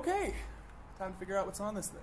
Okay, time to figure out what's on this thing.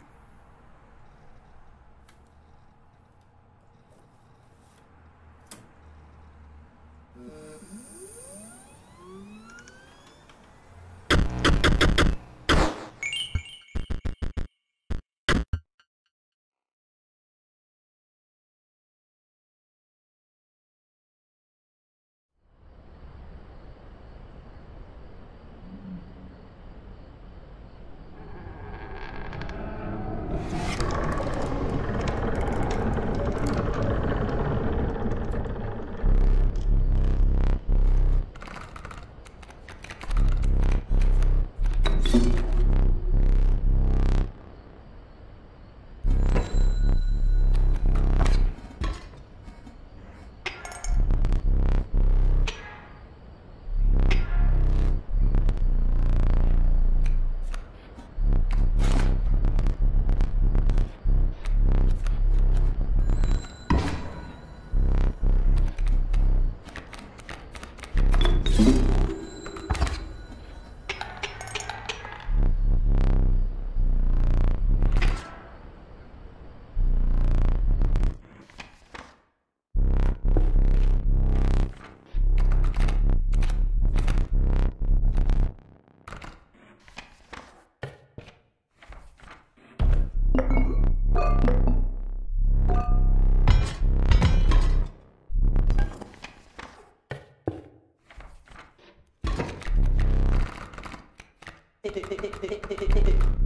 Dép.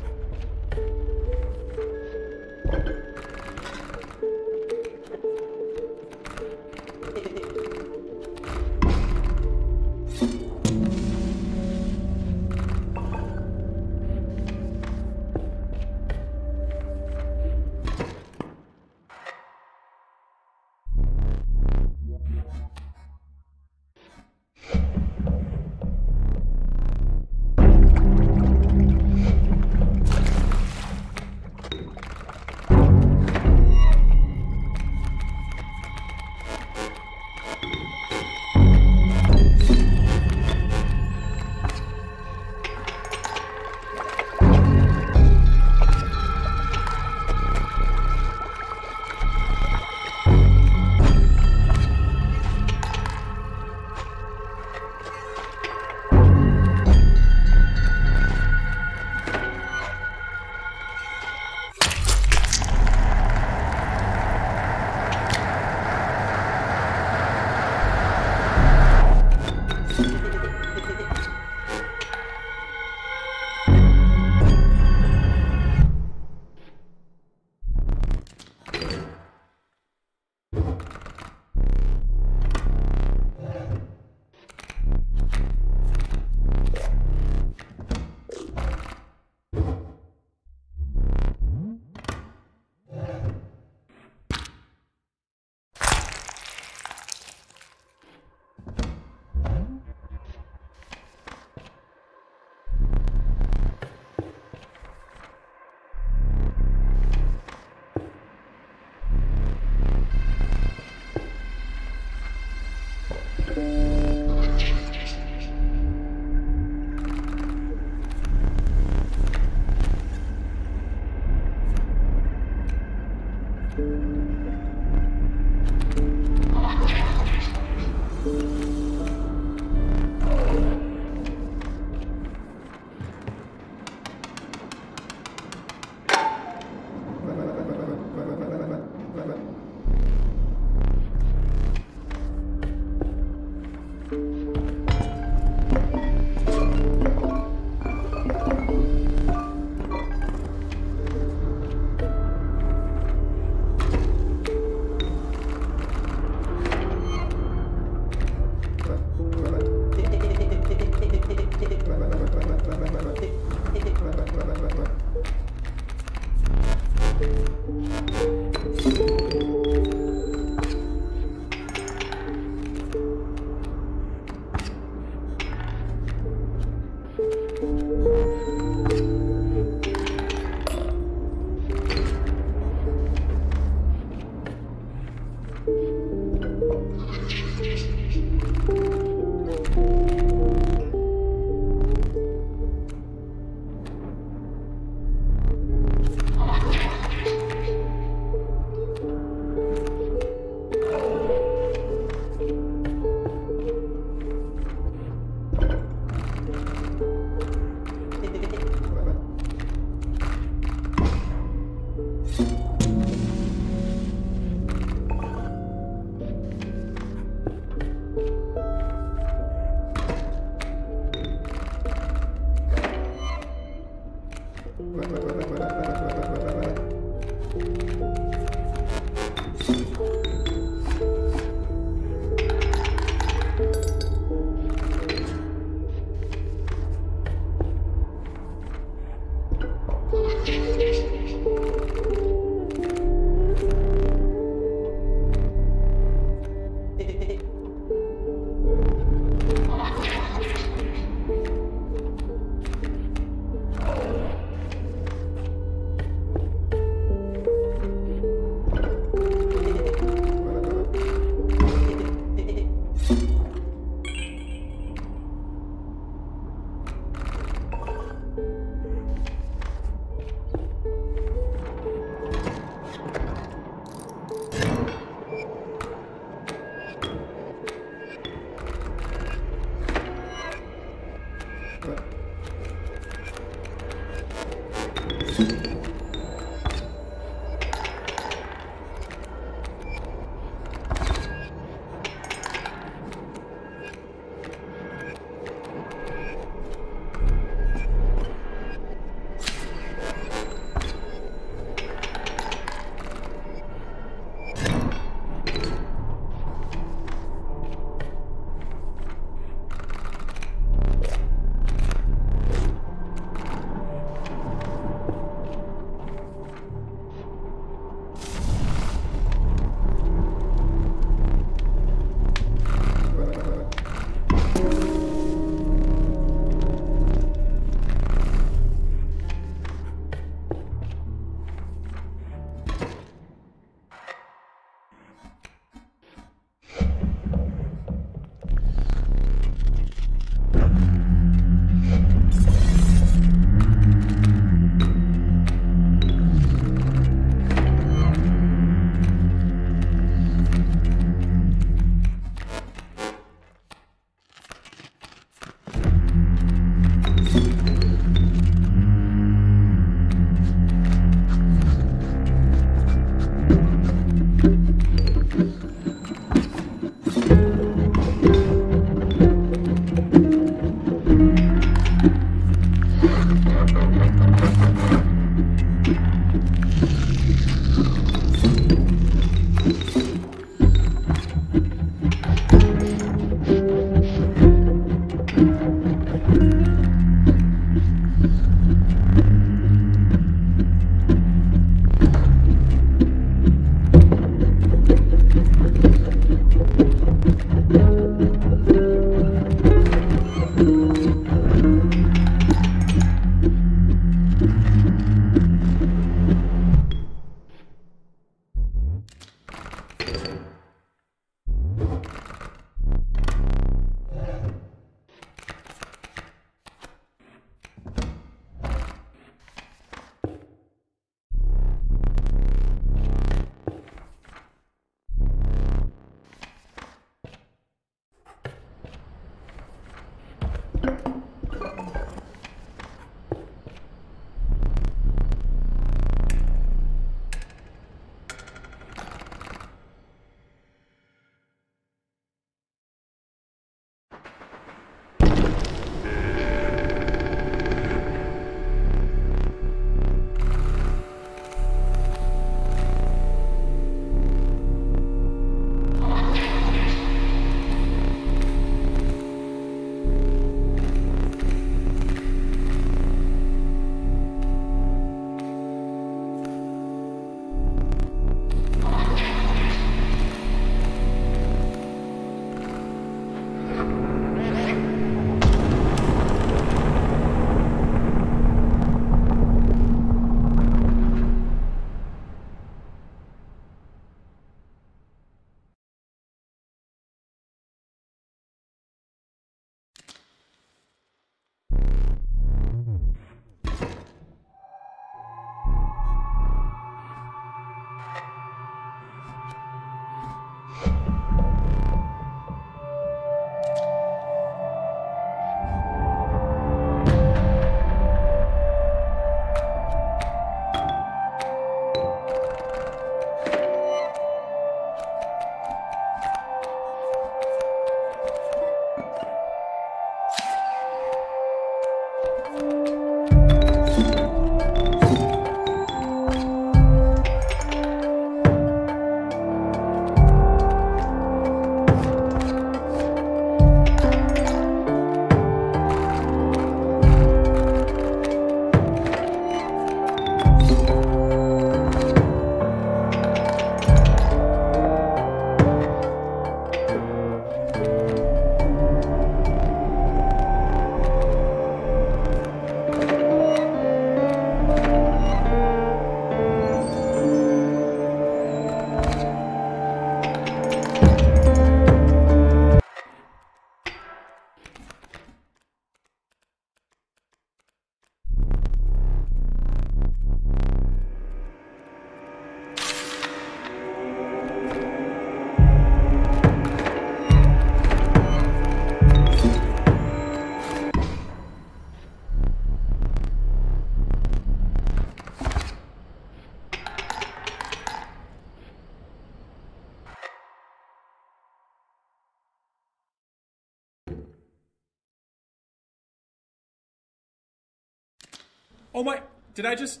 Oh my, did I just,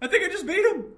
I think I just beat him.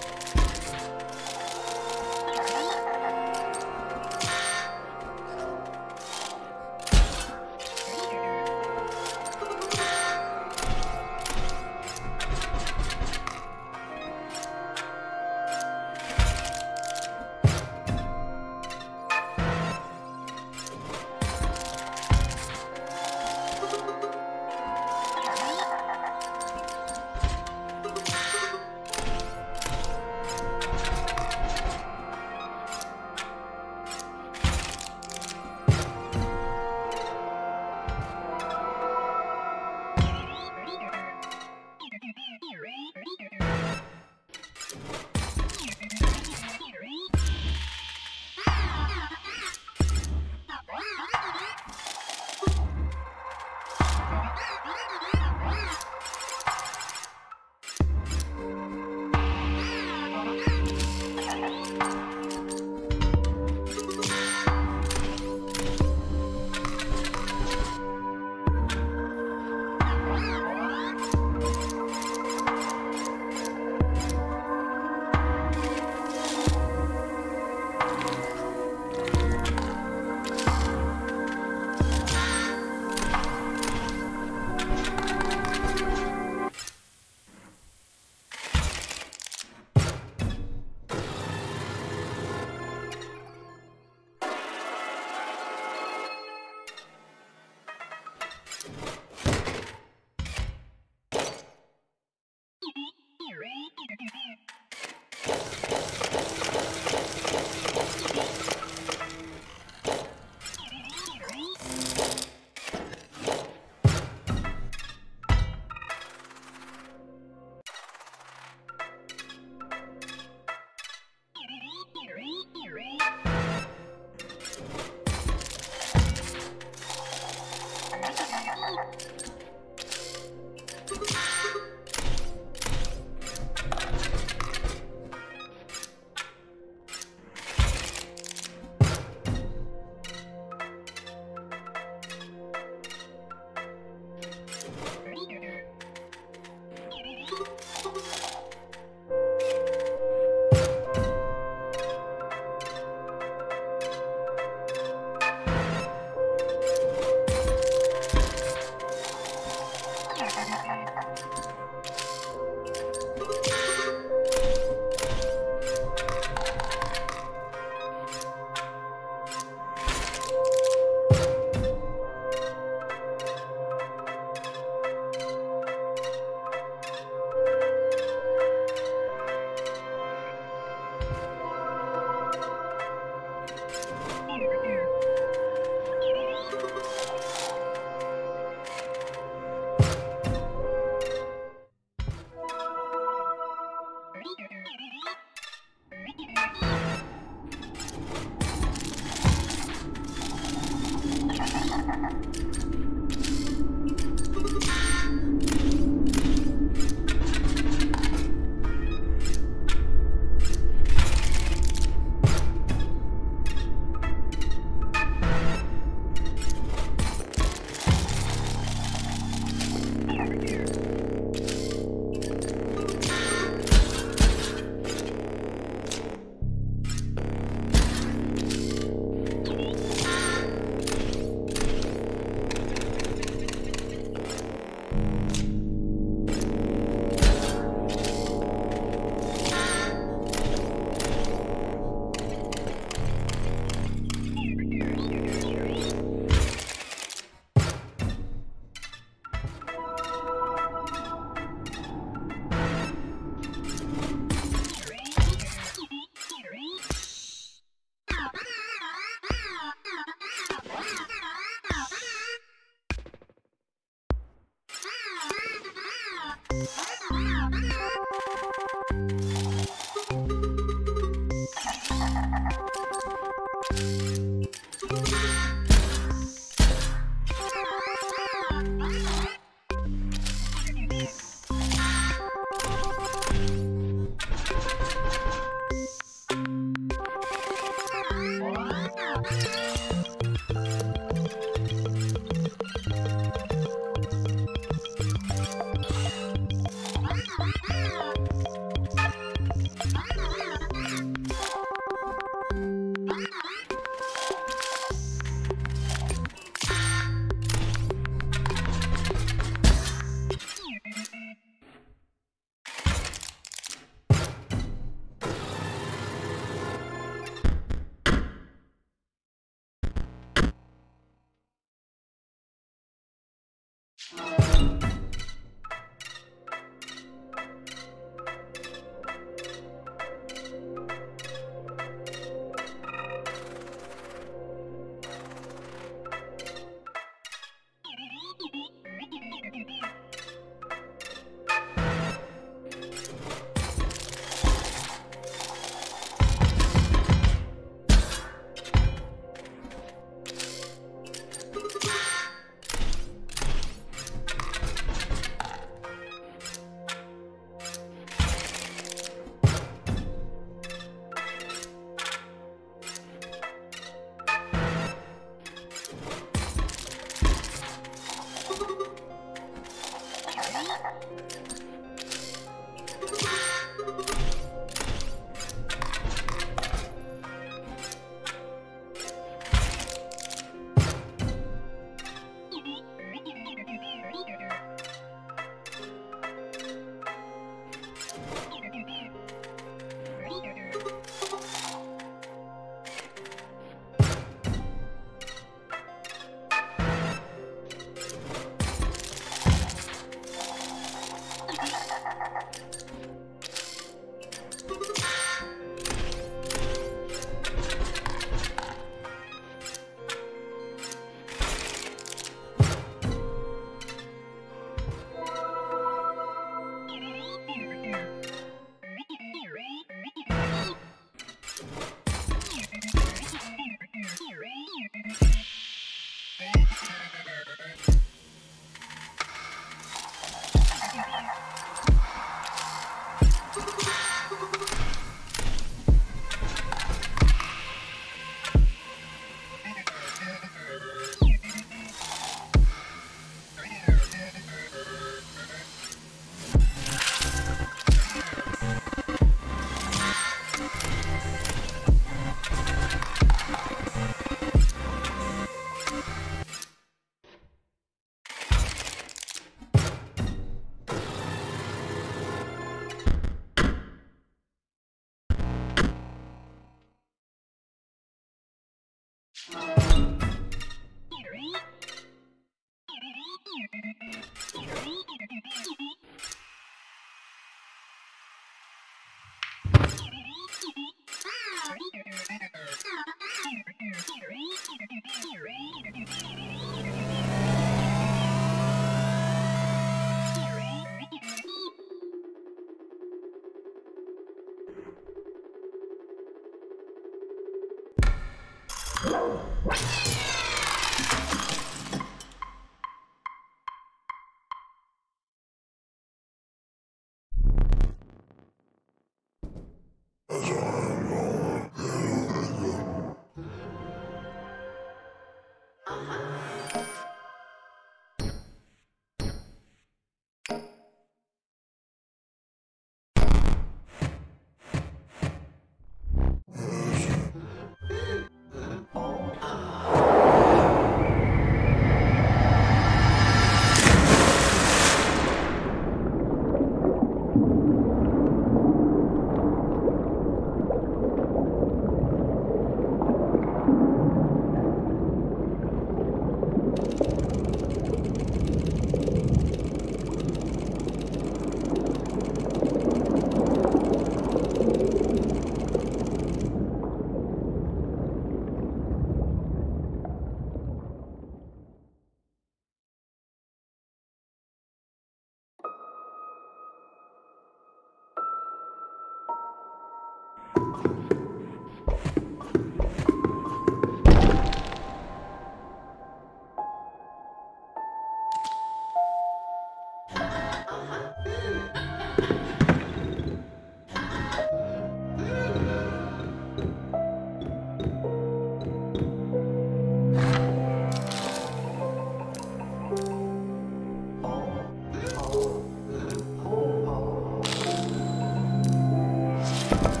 you